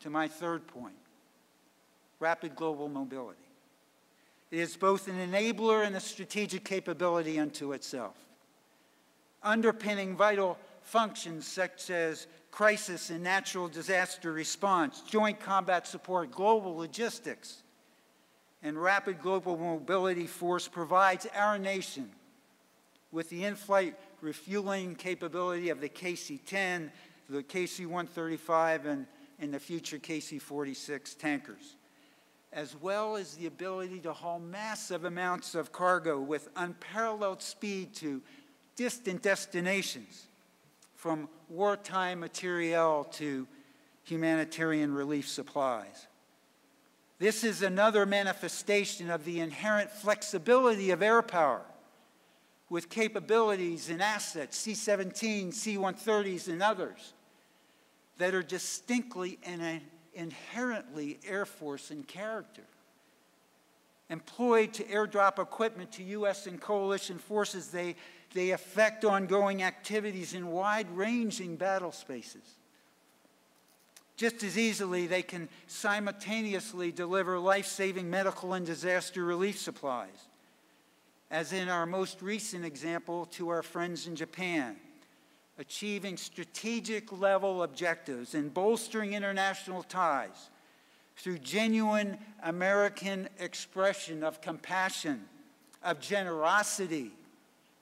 to my third point rapid global mobility. It is both an enabler and a strategic capability unto itself. Underpinning vital functions such as crisis and natural disaster response, joint combat support, global logistics, and rapid global mobility force provides our nation with the in-flight refueling capability of the KC-10, the KC-135, and, and the future KC-46 tankers, as well as the ability to haul massive amounts of cargo with unparalleled speed to distant destinations, from wartime materiel to humanitarian relief supplies. This is another manifestation of the inherent flexibility of air power with capabilities and assets, C 17, C 130s, and others, that are distinctly and uh, inherently Air Force in character. Employed to airdrop equipment to U.S. and coalition forces, they, they affect ongoing activities in wide ranging battle spaces. Just as easily, they can simultaneously deliver life saving medical and disaster relief supplies as in our most recent example to our friends in Japan, achieving strategic level objectives and bolstering international ties through genuine American expression of compassion, of generosity,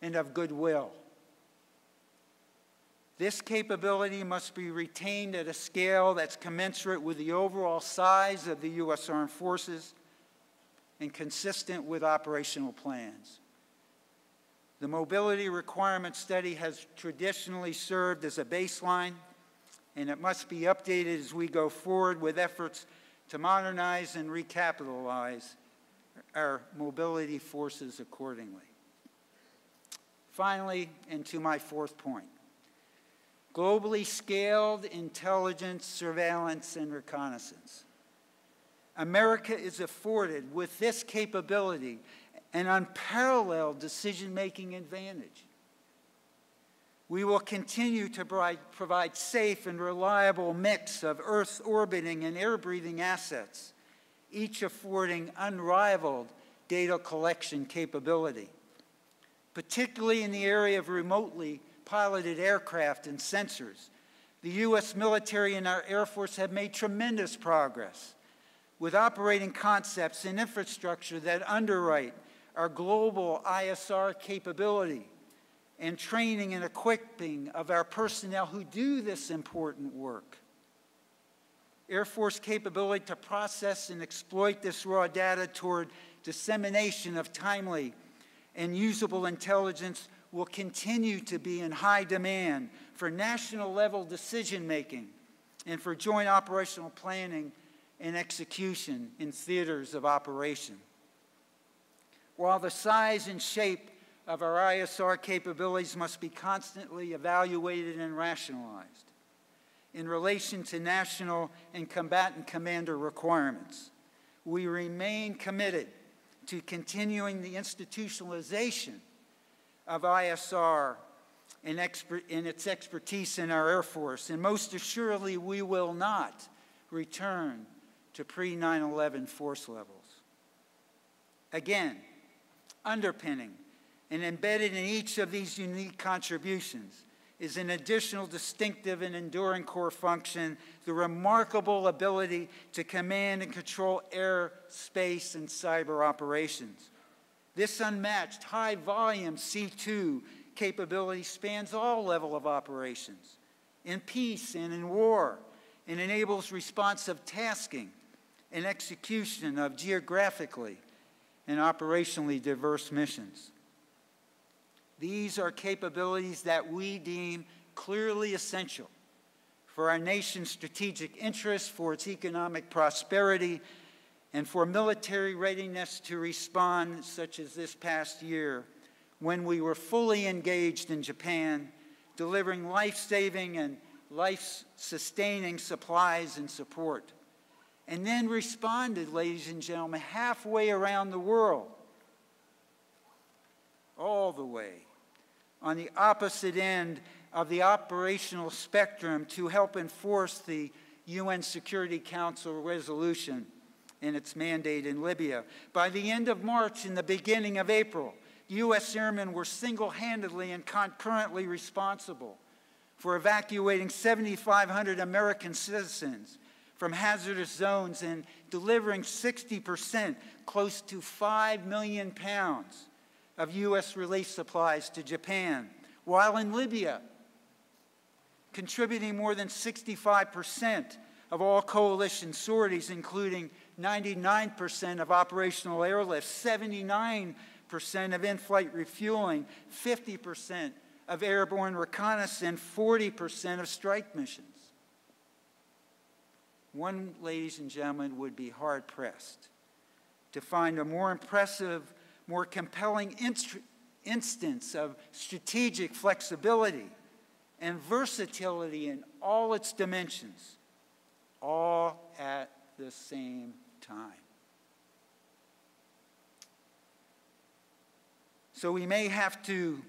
and of goodwill. This capability must be retained at a scale that's commensurate with the overall size of the U.S. Armed Forces and consistent with operational plans. The mobility requirement study has traditionally served as a baseline, and it must be updated as we go forward with efforts to modernize and recapitalize our mobility forces accordingly. Finally, and to my fourth point, globally scaled intelligence, surveillance, and reconnaissance. America is afforded with this capability an unparalleled decision making advantage. We will continue to provide safe and reliable mix of Earth orbiting and air breathing assets, each affording unrivaled data collection capability, particularly in the area of remotely piloted aircraft and sensors. The U.S. military and our Air Force have made tremendous progress with operating concepts and infrastructure that underwrite our global ISR capability and training and equipping of our personnel who do this important work. Air Force capability to process and exploit this raw data toward dissemination of timely and usable intelligence will continue to be in high demand for national level decision making and for joint operational planning and execution in theaters of operation. While the size and shape of our ISR capabilities must be constantly evaluated and rationalized in relation to national and combatant commander requirements, we remain committed to continuing the institutionalization of ISR and, and its expertise in our Air Force, and most assuredly, we will not return to pre 9 11 force levels. Again, underpinning and embedded in each of these unique contributions is an additional distinctive and enduring core function, the remarkable ability to command and control air, space, and cyber operations. This unmatched high volume C2 capability spans all level of operations, in peace and in war, and enables responsive tasking and execution of geographically and operationally diverse missions. These are capabilities that we deem clearly essential for our nation's strategic interests, for its economic prosperity, and for military readiness to respond, such as this past year when we were fully engaged in Japan, delivering life saving and life sustaining supplies and support and then responded, ladies and gentlemen, halfway around the world, all the way on the opposite end of the operational spectrum to help enforce the UN Security Council resolution and its mandate in Libya. By the end of March and the beginning of April, U.S. airmen were single handedly and concurrently responsible for evacuating 7,500 American citizens from hazardous zones and delivering 60%, close to 5 million pounds of U.S. relief supplies to Japan, while in Libya, contributing more than 65% of all coalition sorties, including 99% of operational airlift, 79% of in flight refueling, 50% of airborne reconnaissance, 40% of strike missions. One, ladies and gentlemen, would be hard pressed to find a more impressive, more compelling inst- instance of strategic flexibility and versatility in all its dimensions, all at the same time. So we may have to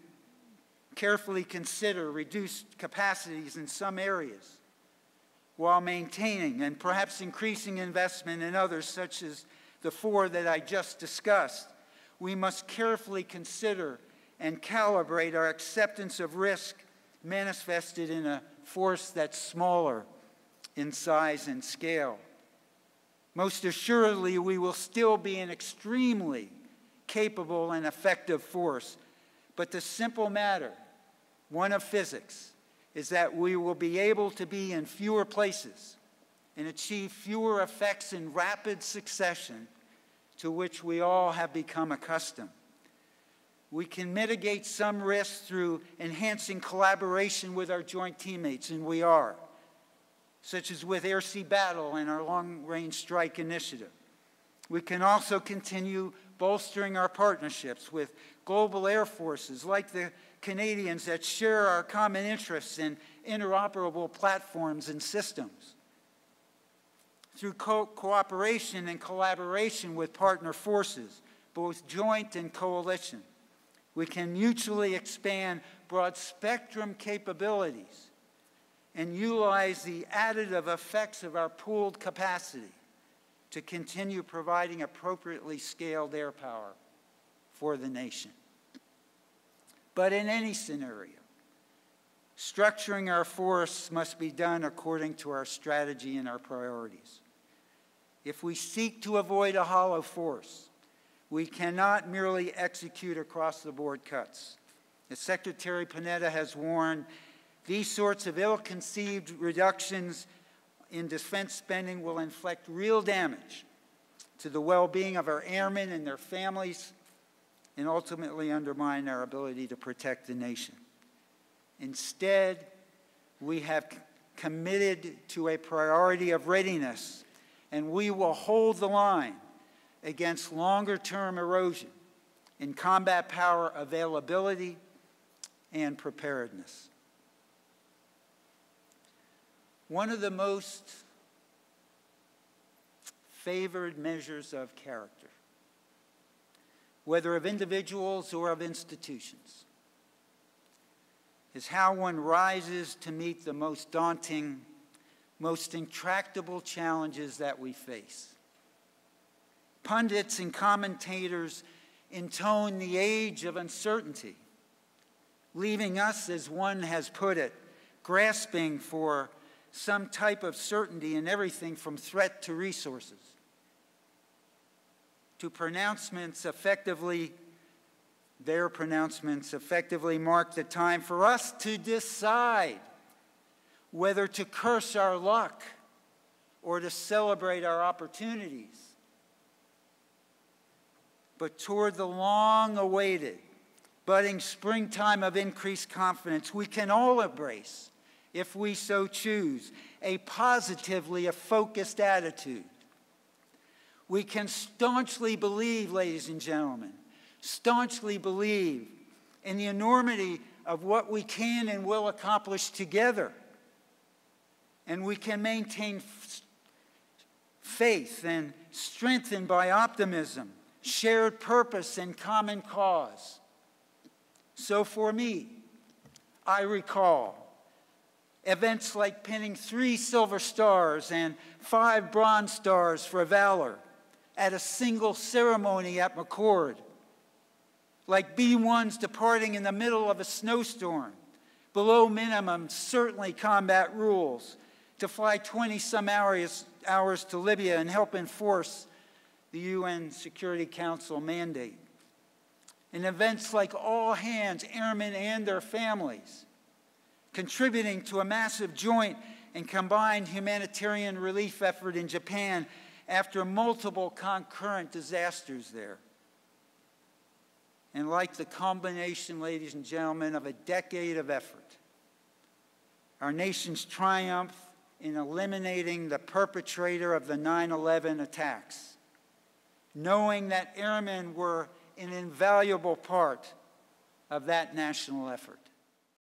carefully consider reduced capacities in some areas while maintaining and perhaps increasing investment in others, such as the four that I just discussed. We must carefully consider and calibrate our acceptance of risk manifested in a force that's smaller in size and scale. Most assuredly, we will still be an extremely capable and effective force. But the simple matter, one of physics, is that we will be able to be in fewer places and achieve fewer effects in rapid succession to which we all have become accustomed. We can mitigate some risks through enhancing collaboration with our joint teammates, and we are such as with Air Sea Battle and our Long Range Strike Initiative. We can also continue bolstering our partnerships with global air forces like the Canadians that share our common interests in interoperable platforms and systems. Through co cooperation and collaboration with partner forces, both joint and coalition, we can mutually expand broad spectrum capabilities and utilize the additive effects of our pooled capacity to continue providing appropriately scaled air power for the nation. But in any scenario, structuring our force must be done according to our strategy and our priorities. If we seek to avoid a hollow force, we cannot merely execute across the board cuts. As Secretary Panetta has warned, these sorts of ill conceived reductions in defense spending will inflict real damage to the well being of our airmen and their families and ultimately undermine our ability to protect the nation. Instead, we have committed to a priority of readiness, and we will hold the line against longer term erosion in combat power availability and preparedness. One of the most favored measures of character, whether of individuals or of institutions, is how one rises to meet the most daunting, most intractable challenges that we face. Pundits and commentators intone the age of uncertainty, leaving us, as one has put it, grasping for some type of certainty in everything from threat to resources, to pronouncements effectively, their pronouncements effectively mark the time for us to decide whether to curse our luck or to celebrate our opportunities. But toward the long awaited, budding springtime of increased confidence, we can all embrace if we so choose, a positively a focused attitude. We can staunchly believe, ladies and gentlemen, staunchly believe in the enormity of what we can and will accomplish together. And we can maintain faith and strengthened by optimism, shared purpose, and common cause. So for me, I recall Events like pinning three silver stars and five bronze stars for valor at a single ceremony at McChord. Like B-1s departing in the middle of a snowstorm, below minimum, certainly combat rules, to fly 20 some hours, hours to Libya and help enforce the UN Security Council mandate. In events like All Hands, airmen and their families, contributing to a massive joint and combined humanitarian relief effort in Japan after multiple concurrent disasters there. And like the combination, ladies and gentlemen, of a decade of effort, our nation's triumph in eliminating the perpetrator of the 9 11 attacks, knowing that airmen were an invaluable part of that national effort.